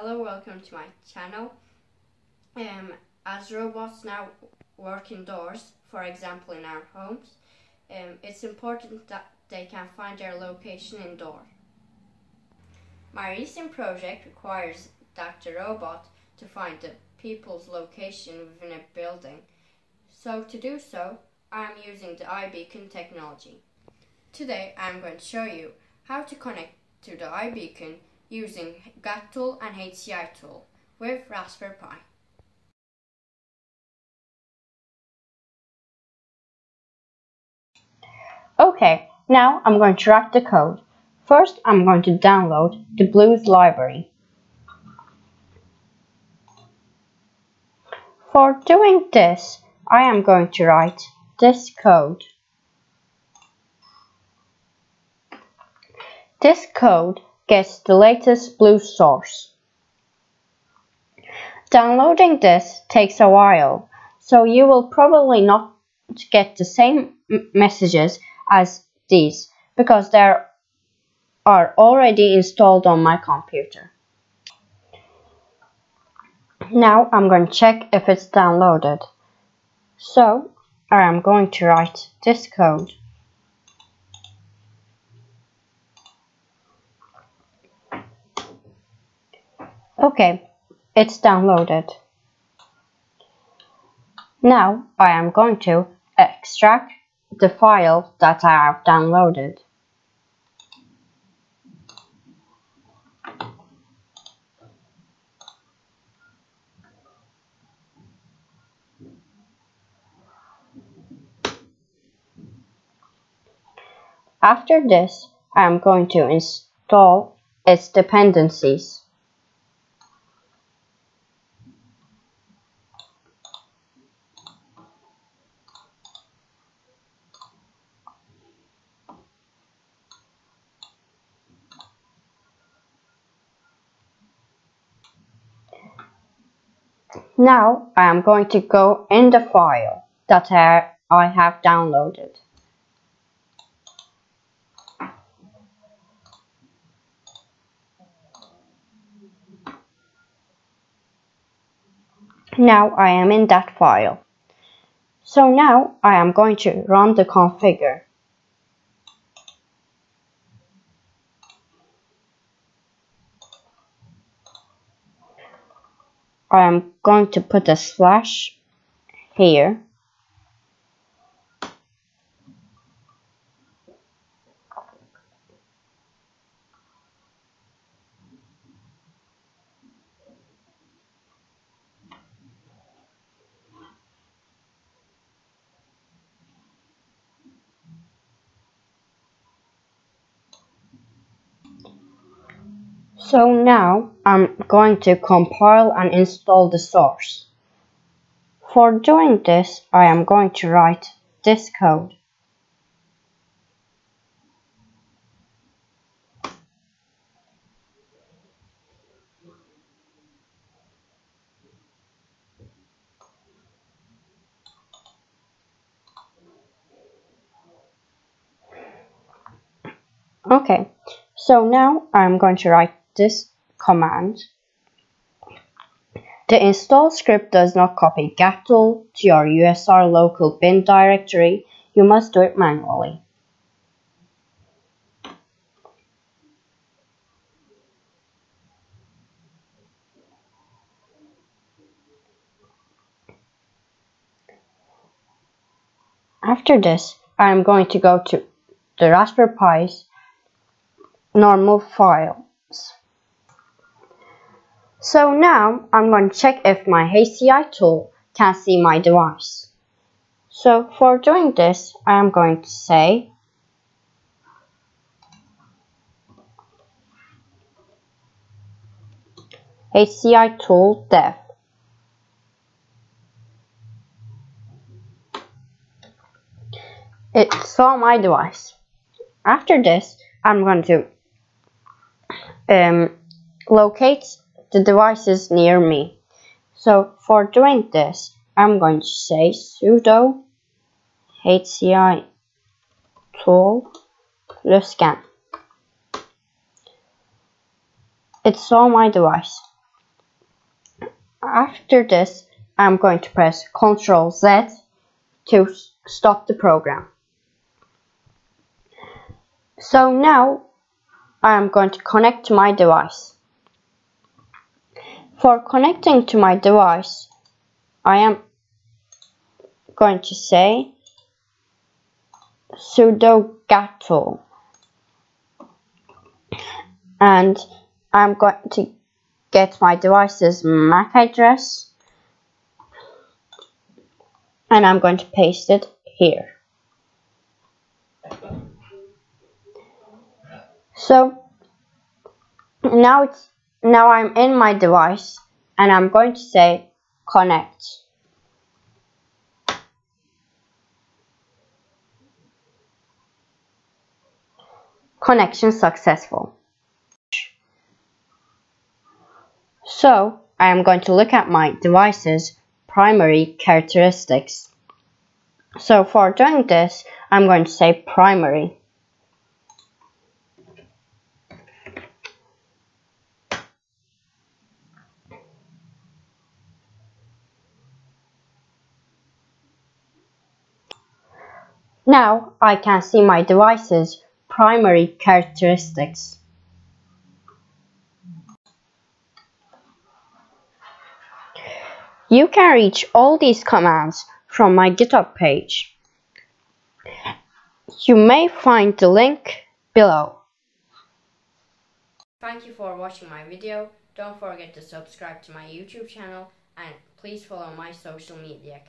Hello, welcome to my channel. Um, as robots now work indoors, for example in our homes, um, it's important that they can find their location indoor. My recent project requires that the robot to find the people's location within a building. So to do so, I am using the iBeacon technology. Today I am going to show you how to connect to the iBeacon using gatttool and hcitool with Raspberry Pi. Okay, now I'm going to write the code. First, I'm going to download the BlueZ library. For doing this, I am going to write this code. This code gets the latest BlueZ source. Downloading this takes a while, so you will probably not get the same messages as these because they are already installed on my computer. Now I'm going to check if it's downloaded. So I am going to write this code. Okay, it's downloaded. Now I am going to extract the file that I have downloaded. After this, I am going to install its dependencies. Now I am going to go in the file that uh, I have downloaded. Now I am in that file. So now I am going to run the configure. I am going to put a slash here So now I'm going to compile and install the source. For doing this, I am going to write this code. Okay, so now I'm going to write this command. The install script does not copy gatttool to your USR local bin directory. You must do it manually. After this, I am going to go to the Raspberry Pi's normal file. So now I'm going to check if my hcitool can see my device. So for doing this, I am going to say hcitool dev. It saw my device. After this, I'm going to um, locate the devices near me. So for doing this, I'm going to say sudo hci tool plus scan. It's on my device. after this, I'm going to press Ctrl Z to stop the program. So now I'm going to connect to my device. For connecting to my device, I am going to say sudo gatttool and I'm going to get my device's MAC address and I'm going to paste it here. So now it's now I'm in my device and I'm going to say connect. Connection successful. So I am going to look at my device's primary characteristics. So for doing this, I'm going to say primary. Now I can see my device's primary characteristics. You can reach all these commands from my GitHub page. You may find the link below. Thank you for watching my video. Don't forget to subscribe to my YouTube channel and please follow my social media